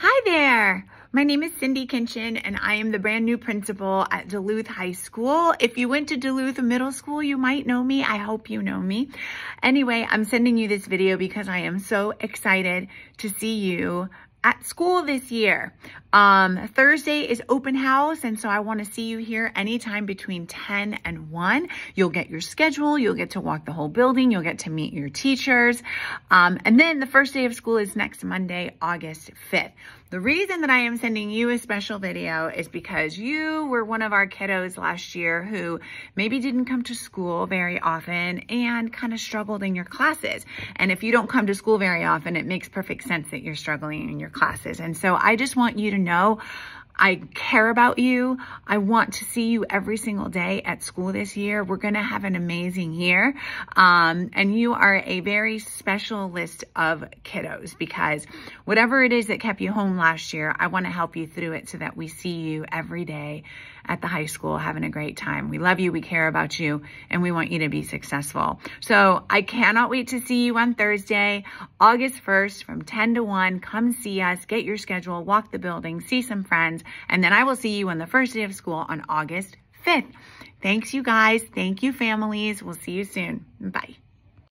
Hi there. My name is Cindy Kinchen and I am the brand new principal at Duluth High School. If you went to Duluth Middle School, you might know me. I hope you know me. Anyway, I'm sending you this video because I am so excited to see you at school this year. Um, Thursday is open house, and so I want to see you here anytime between 10 and 1. You'll get your schedule, you'll get to walk the whole building, you'll get to meet your teachers. Um, and then the first day of school is next Monday, August 5th. The reason that I am sending you a special video is because you were one of our kiddos last year who maybe didn't come to school very often and kind of struggled in your classes. And if you don't come to school very often, it makes perfect sense that you're struggling in your classes. And so I just want you to know I care about you. I want to see you every single day at school this year. We're going to have an amazing year. Um, and you are a very special list of kiddos because whatever it is that kept you home last year, I want to help you through it so that we see you every day at the high school having a great time. We love you, we care about you, and we want you to be successful. So I cannot wait to see you on Thursday, August 1st from 10 to 1. Come see us, get your schedule, walk the building, see some friends, and then I will see you on the first day of school on August 5th. Thanks, you guys. Thank you, families. We'll see you soon. Bye.